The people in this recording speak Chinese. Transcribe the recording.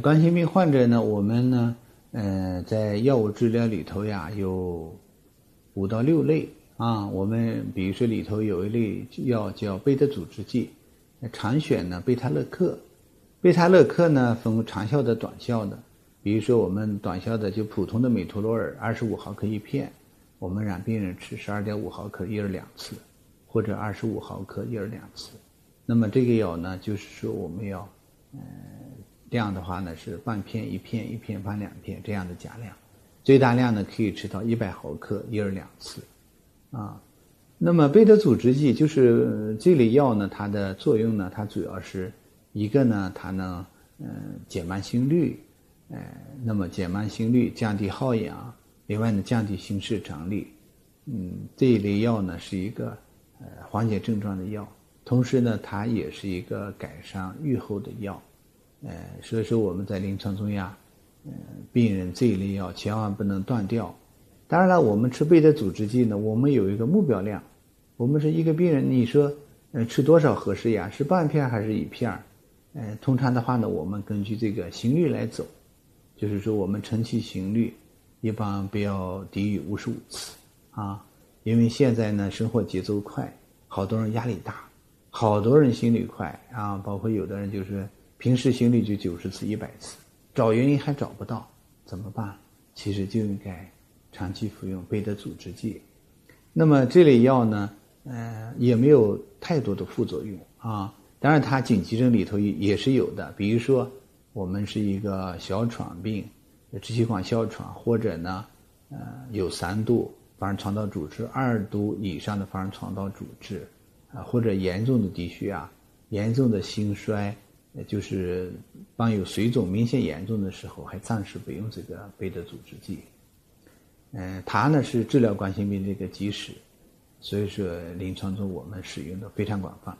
冠心病患者呢，我们呢，呃，在药物治疗里头呀，有五到六类啊。我们比如说里头有一类药叫贝塔阻滞剂，那常选呢贝塔乐克。贝塔乐克呢分长效的、短效的。比如说我们短效的就普通的美托洛尔，二十五毫克一片，我们让病人吃十二点五毫克一日两次，或者二十五毫克一日两次。那么这个药呢，就是说我们要，呃，量的话呢是半片一片，一片半两片这样的加量，最大量呢可以吃到一百毫克一日两次，啊，那么贝塔阻滞剂就是这类药呢，它的作用呢，它主要是一个呢，它能嗯减慢心率。呃，那么减慢心率，降低耗氧，另外呢，降低心室张力，嗯，这一类药呢是一个呃缓解症状的药，同时呢，它也是一个改善预后的药，呃，所以说我们在临床中呀，嗯，病人这一类药千万不能断掉。当然了，我们吃贝塔阻滞剂呢，我们有一个目标量，我们是一个病人，你说呃吃多少合适呀？是半片还是一片？呃，通常的话呢，我们根据这个心率来走。就是说，我们晨起心率一般不要低于五十五次啊，因为现在呢，生活节奏快，好多人压力大，好多人心率快啊，包括有的人就是平时心率就九十次、一百次，找原因还找不到，怎么办？其实就应该长期服用贝塔阻滞剂。那么这类药呢，呃，也没有太多的副作用啊，当然它紧急症里头也也是有的，比如说。我们是一个小喘病，支气管哮喘，或者呢，呃，有三度发生肠道阻滞，二度以上的发生肠道阻滞，啊，或者严重的低血压，严重的心衰，就是伴有水肿明显严重的时候，还暂时不用这个贝德阻滞剂。嗯，它呢是治疗冠心病这个基石，所以说临床中我们使用的非常广泛。